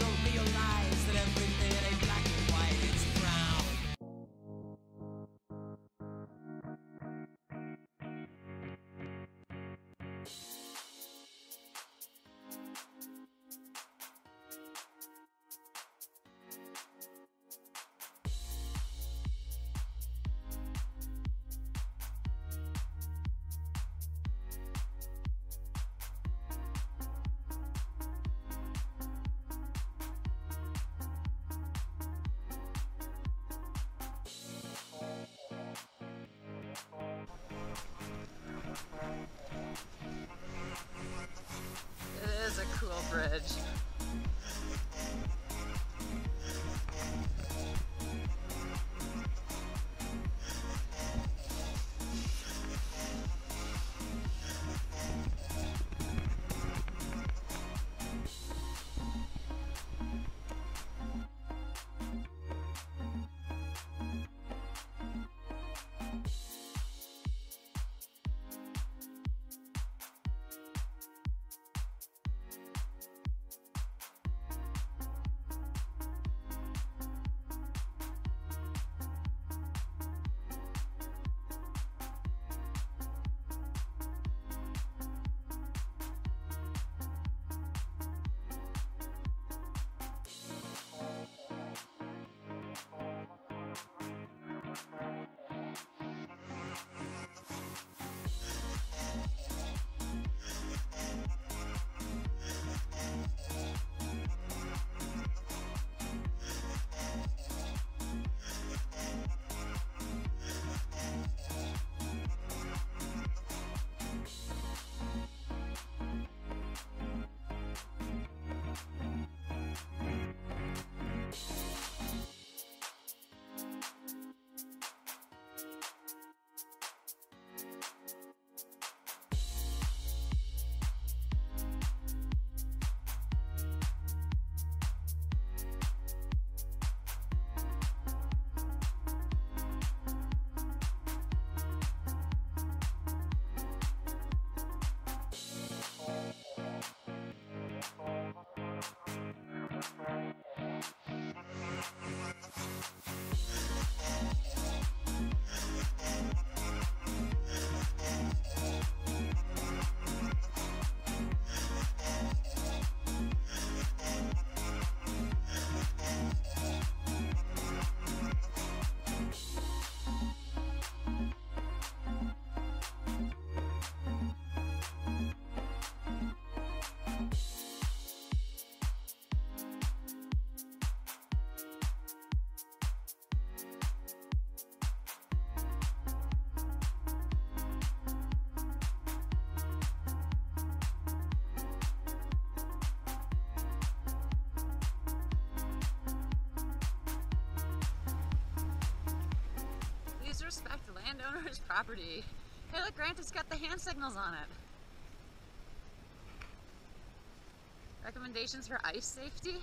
don't be alive. Respect landowner's property. Hey look, Grant has got the hand signals on it. Recommendations for ice safety?